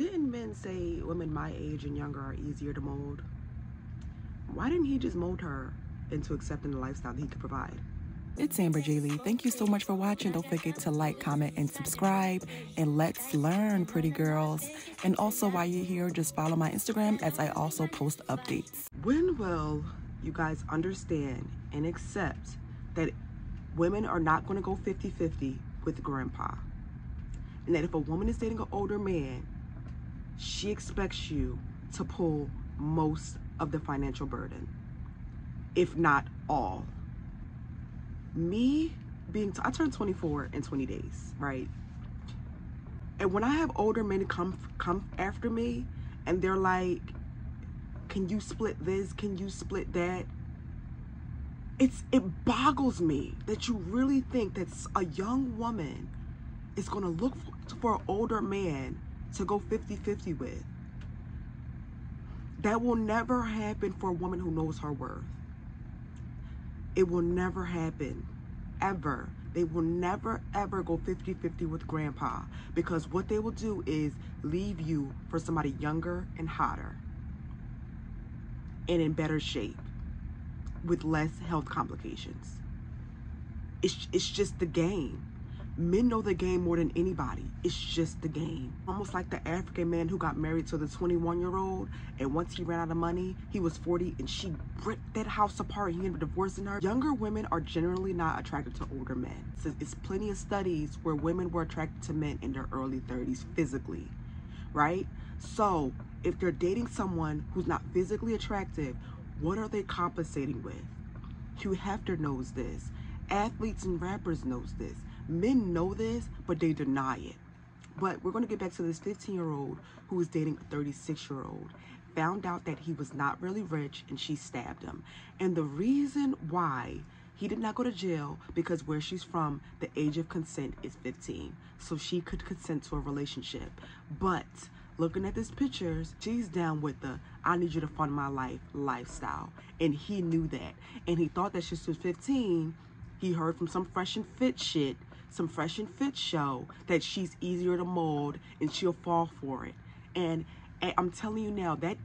Didn't men say women my age and younger are easier to mold? Why didn't he just mold her into accepting the lifestyle that he could provide? It's Amber Jailee. Thank you so much for watching. Don't forget to like, comment, and subscribe. And let's learn, pretty girls. And also, while you're here, just follow my Instagram as I also post updates. When will you guys understand and accept that women are not going to go 50 50 with grandpa? And that if a woman is dating an older man, she expects you to pull most of the financial burden, if not all. Me being, t- I turned 24 in 20 days, right? And when I have older men come come after me, and they're like, "Can you split this? Can you split that?" It's it boggles me that you really think that a young woman is going to look for, for an older man to go 50-50 with. That will never happen for a woman who knows her worth. It will never happen. Ever. They will never ever go 50-50 with grandpa because what they will do is leave you for somebody younger and hotter and in better shape with less health complications. It's, it's just the game. Men know the game more than anybody. It's just the game. Almost like the African man who got married to the 21 year old, and once he ran out of money, he was 40 and she ripped that house apart. He ended up divorcing her. Younger women are generally not attracted to older men. So it's plenty of studies where women were attracted to men in their early 30s physically, right? So if they're dating someone who's not physically attractive, what are they compensating with? Hugh Hefner knows this. Athletes and rappers knows this. Men know this, but they deny it. But we're going to get back to this 15 year old who was dating a 36 year old. Found out that he was not really rich and she stabbed him. And the reason why he did not go to jail because where she's from, the age of consent is 15. So she could consent to a relationship. But looking at these pictures, she's down with the I need you to fund my life lifestyle. And he knew that. And he thought that she was 15. He heard from some fresh and fit shit some fresh and fit show that she's easier to mold and she'll fall for it. And, and I'm telling you now, that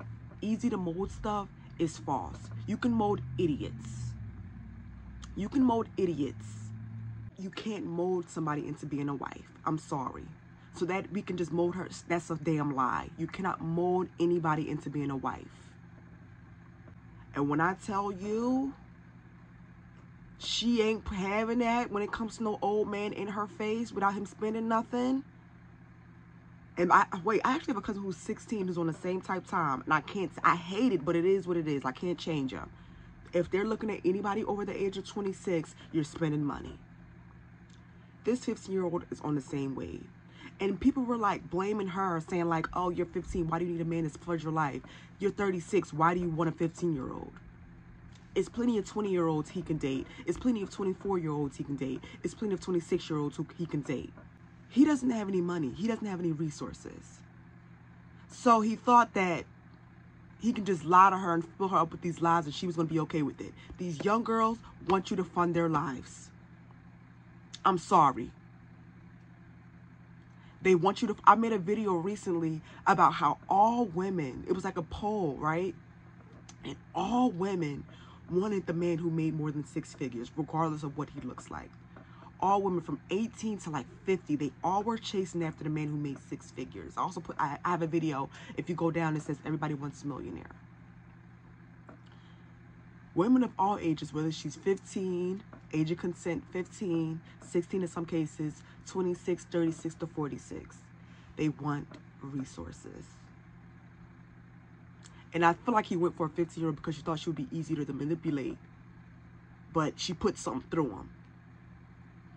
easy to mold stuff is false. You can mold idiots. You can mold idiots. You can't mold somebody into being a wife. I'm sorry. So that we can just mold her, that's a damn lie. You cannot mold anybody into being a wife. And when I tell you, she ain't having that when it comes to no old man in her face without him spending nothing. And I wait, I actually have a cousin who's 16 who's on the same type time, and I can't. I hate it, but it is what it is. I can't change them. If they're looking at anybody over the age of 26, you're spending money. This 15 year old is on the same wave. And people were like blaming her, saying like, "Oh, you're 15. Why do you need a man to flood your life? You're 36. Why do you want a 15 year old?" It's plenty of 20 year olds he can date. It's plenty of 24 year olds he can date. It's plenty of 26 year olds who he can date. He doesn't have any money. He doesn't have any resources. So he thought that he can just lie to her and fill her up with these lies and she was going to be okay with it. These young girls want you to fund their lives. I'm sorry. They want you to. I made a video recently about how all women, it was like a poll, right? And all women wanted the man who made more than six figures, regardless of what he looks like. All women from 18 to like 50, they all were chasing after the man who made six figures. I also put, I, I have a video, if you go down, it says everybody wants a millionaire. Women of all ages, whether she's 15, age of consent 15, 16 in some cases, 26, 36 to 46, they want resources. And I feel like he went for a 15 year old because she thought she would be easier to manipulate. But she put something through him.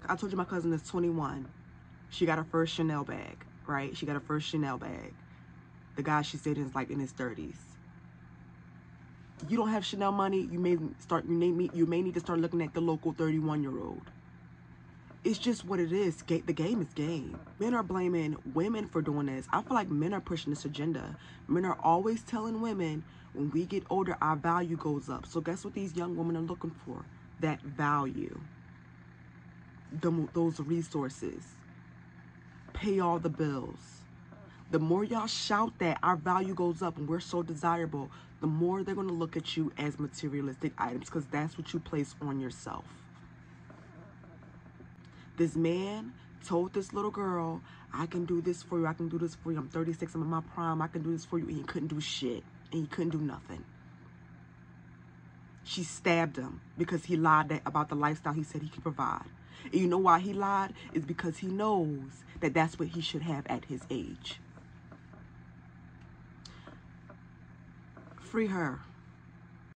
I told you my cousin is 21. She got her first Chanel bag, right? She got her first Chanel bag. The guy she's dating is like in his 30s. You don't have Chanel money, you may start you may you may need to start looking at the local 31 year old it's just what it is. The game is game. Men are blaming women for doing this. I feel like men are pushing this agenda. Men are always telling women when we get older, our value goes up. So guess what these young women are looking for? That value. The, those resources. Pay all the bills. The more y'all shout that our value goes up and we're so desirable, the more they're going to look at you as materialistic items because that's what you place on yourself. This man told this little girl, I can do this for you. I can do this for you. I'm 36. I'm in my prime. I can do this for you. And he couldn't do shit. And he couldn't do nothing. She stabbed him because he lied about the lifestyle he said he could provide. And you know why he lied? Is because he knows that that's what he should have at his age. Free her.